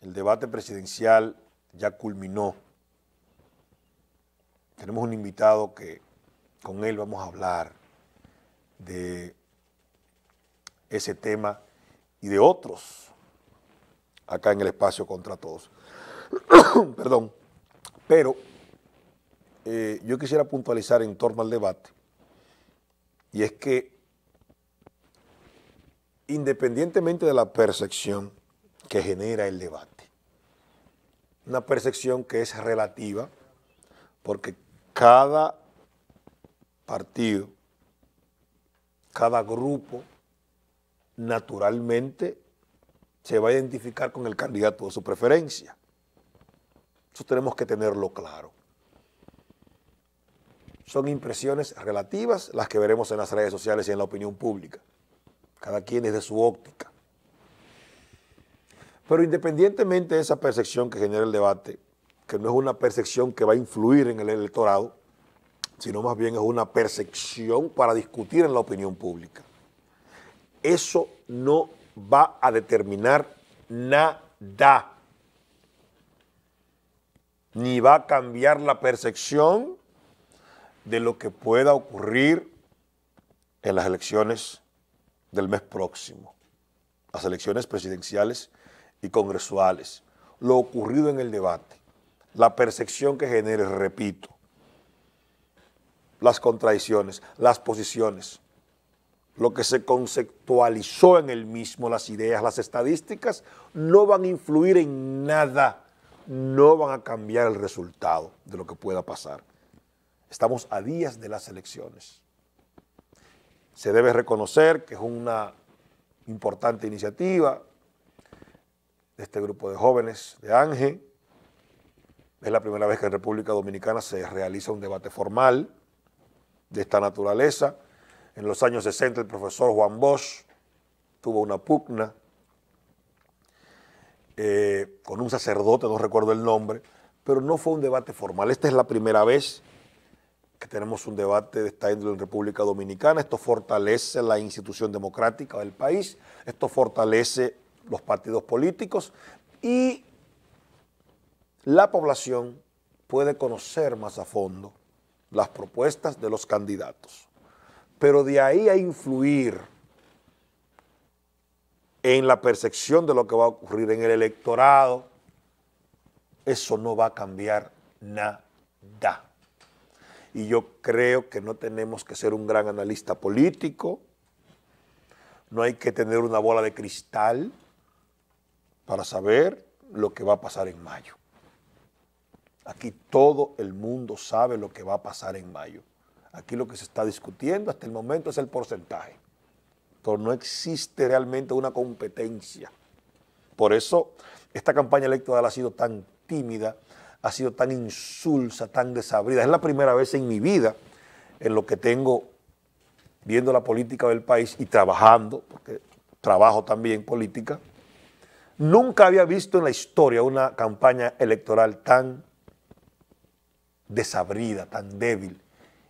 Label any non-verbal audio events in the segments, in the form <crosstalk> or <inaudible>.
El debate presidencial ya culminó. Tenemos un invitado que con él vamos a hablar de ese tema y de otros acá en el espacio contra todos. <coughs> Perdón. Pero eh, yo quisiera puntualizar en torno al debate y es que independientemente de la percepción que genera el debate, una percepción que es relativa, porque cada partido, cada grupo, naturalmente se va a identificar con el candidato de su preferencia. Eso tenemos que tenerlo claro. Son impresiones relativas las que veremos en las redes sociales y en la opinión pública. Cada quien es de su óptica. Pero independientemente de esa percepción que genera el debate, que no es una percepción que va a influir en el electorado, sino más bien es una percepción para discutir en la opinión pública. Eso no va a determinar nada, ni va a cambiar la percepción de lo que pueda ocurrir en las elecciones del mes próximo, las elecciones presidenciales y congresuales, lo ocurrido en el debate, la percepción que genere, repito, las contradicciones, las posiciones, lo que se conceptualizó en el mismo, las ideas, las estadísticas, no van a influir en nada, no van a cambiar el resultado de lo que pueda pasar. Estamos a días de las elecciones. Se debe reconocer que es una importante iniciativa de este grupo de jóvenes de Ángel. Es la primera vez que en República Dominicana se realiza un debate formal de esta naturaleza. En los años 60 el profesor Juan Bosch tuvo una pugna eh, con un sacerdote, no recuerdo el nombre, pero no fue un debate formal. Esta es la primera vez que tenemos un debate de esta índole en República Dominicana. Esto fortalece la institución democrática del país, esto fortalece los partidos políticos y la población puede conocer más a fondo las propuestas de los candidatos. Pero de ahí a influir en la percepción de lo que va a ocurrir en el electorado, eso no va a cambiar nada. Y yo creo que no tenemos que ser un gran analista político, no hay que tener una bola de cristal para saber lo que va a pasar en mayo. Aquí todo el mundo sabe lo que va a pasar en mayo. Aquí lo que se está discutiendo hasta el momento es el porcentaje. Pero no existe realmente una competencia. Por eso esta campaña electoral ha sido tan tímida, ha sido tan insulsa, tan desabrida. Es la primera vez en mi vida en lo que tengo viendo la política del país y trabajando, porque trabajo también política, nunca había visto en la historia una campaña electoral tan desabrida, tan débil.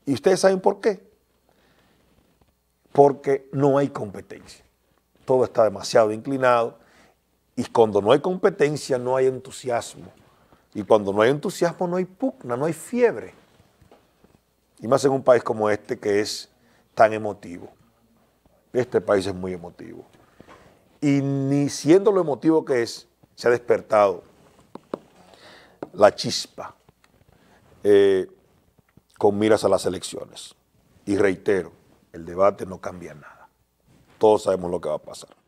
¿Y ustedes saben por qué? Porque no hay competencia. Todo está demasiado inclinado y cuando no hay competencia no hay entusiasmo. Y cuando no hay entusiasmo no hay pugna, no hay fiebre. Y más en un país como este que es tan emotivo. Este país es muy emotivo. Y ni siendo lo emotivo que es, se ha despertado la chispa eh, con miras a las elecciones. Y reitero, el debate no cambia nada. Todos sabemos lo que va a pasar.